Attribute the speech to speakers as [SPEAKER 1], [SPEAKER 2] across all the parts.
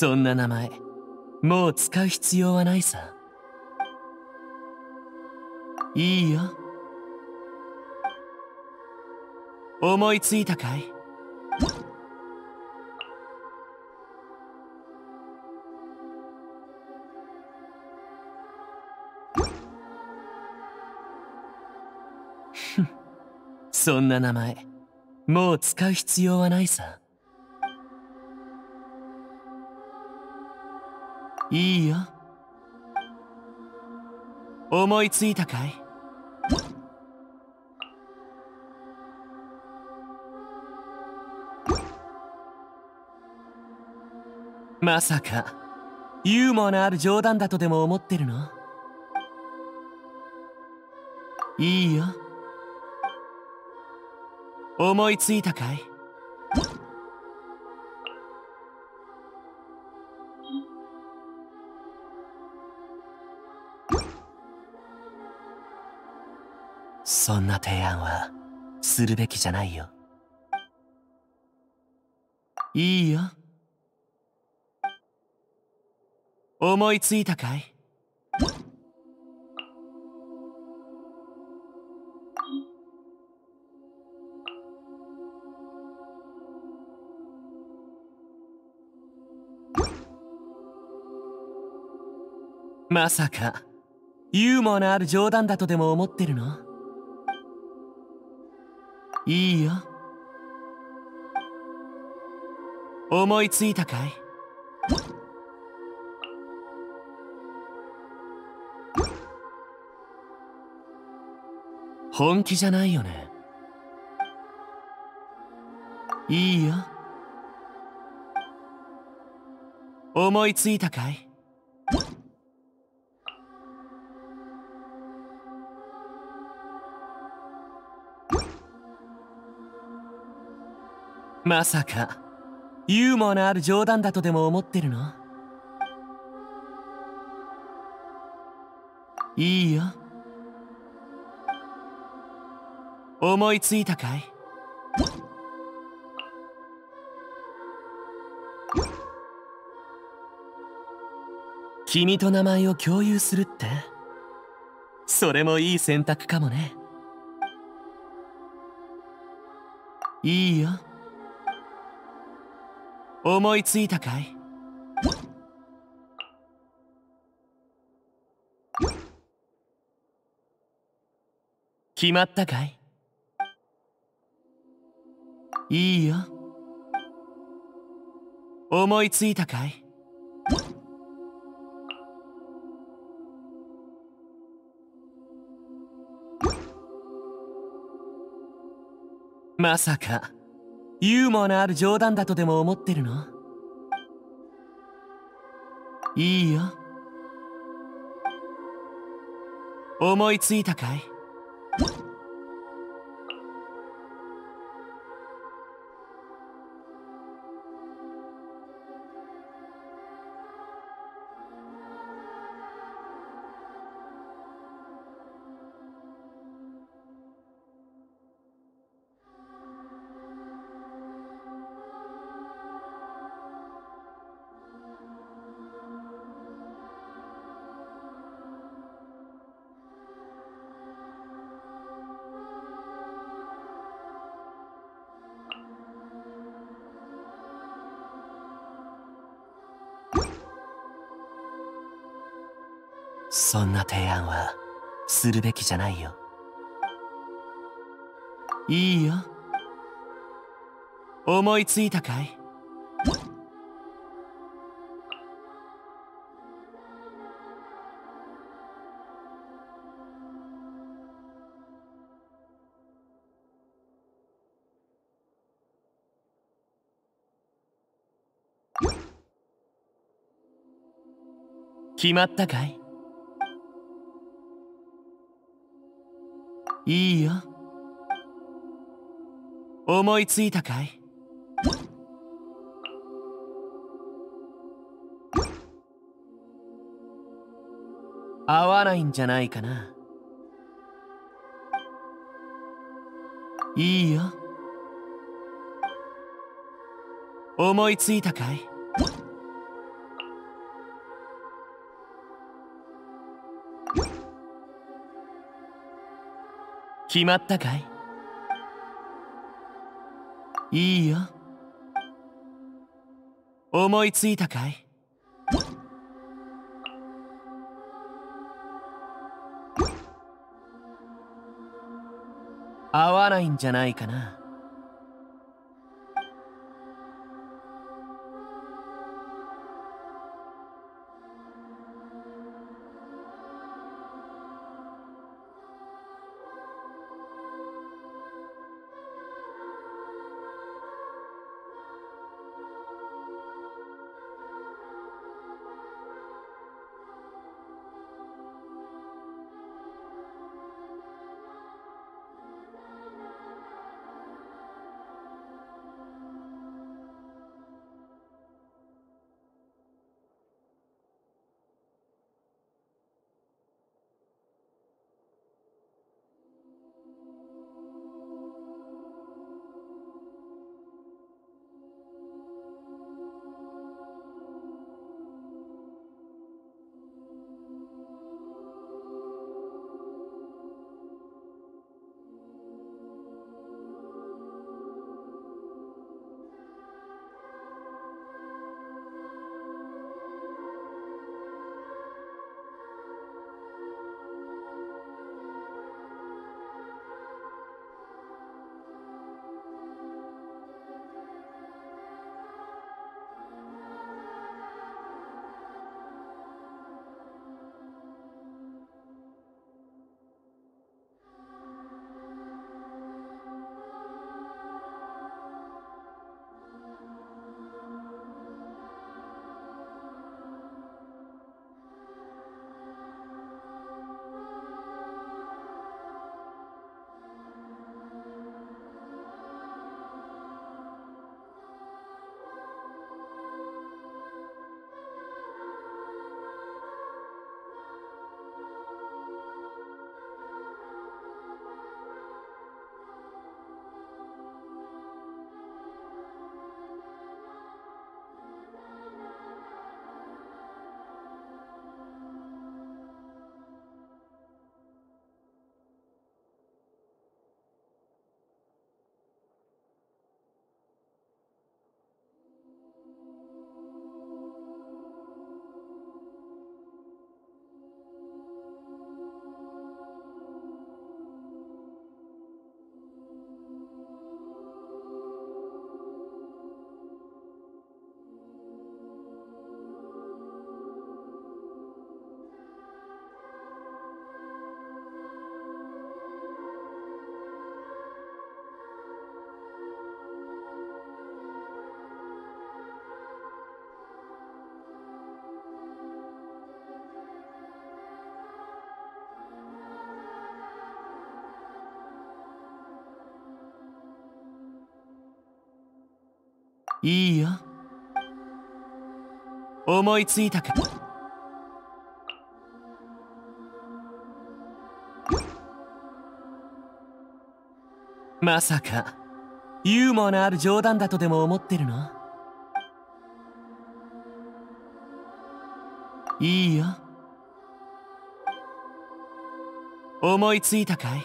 [SPEAKER 1] そんな名前。もう使う必要はないさ。いいよ。思いついたかい？そんな名前。もう使う必要はないさ。いいよ。思いついたかい？まさかユーモアのある冗談だとでも思ってるの？いいよ。思いついたかい？そんな提案はするべきじゃないよ。いいよ。思いついたかい？まさかユーモアのある冗談だとでも思ってるの？いいよ。思いついたかい？本気じゃないよね。いいよ。思いついたかい？まさかユーモアのある冗談だとでも思ってるの？いいよ。思いついたかい？君と名前を共有するって？それもいい選択かもね。いいよ。思いついたかい？決まったかい？いいよ。思いついたかい？まさか。ユーモアのある冗談だとでも思ってるの？いいよ。思いついたかい？そんな提案はするべきじゃないよ。いいよ。思いついたかい？決まったかい？いいよ。思いついたかい？合わないんじゃないかな。いいよ。思いついたかい？決まったかい？いいよ。思いついたかい？合わないんじゃないかな。いいよ。思いついたかまさかユーモアのある冗談だとでも思ってるの？いいよ。思いついたかい？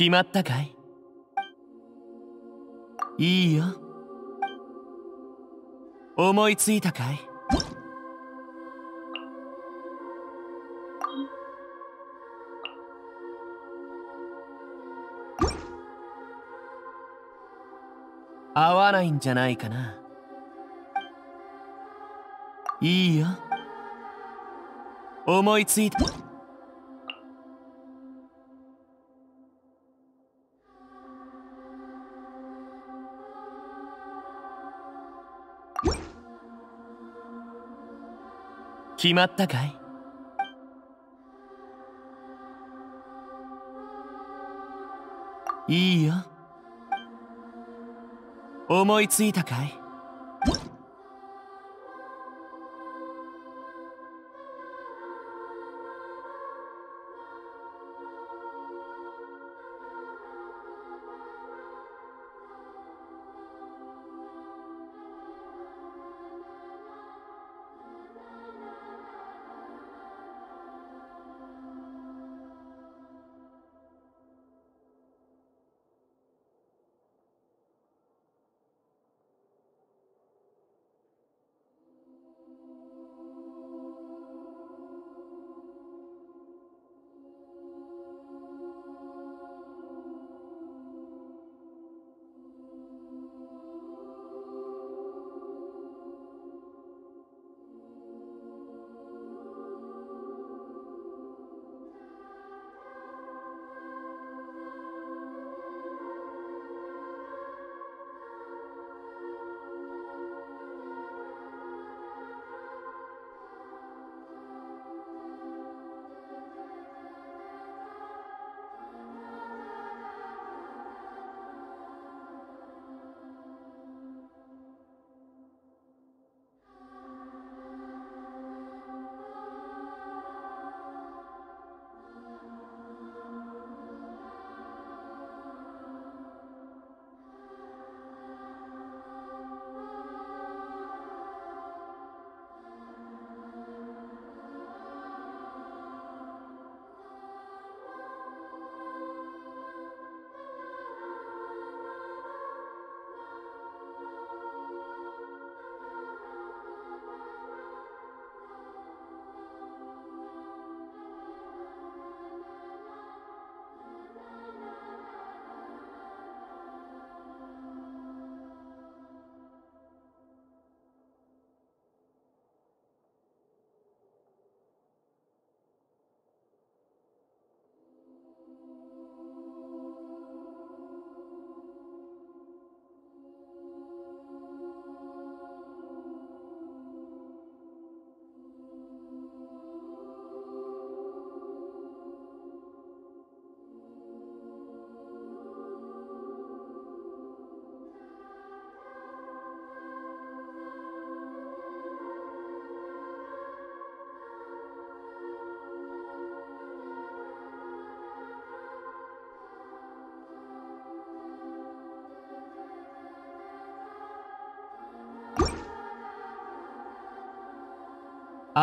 [SPEAKER 1] 決まったかい？いいよ。思いついたかい？合わないんじゃないかな。いいよ。思いついた。決まったかい？いいよ。思いついたかい？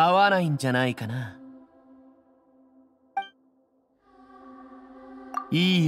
[SPEAKER 1] 合わないんじゃないかな。いい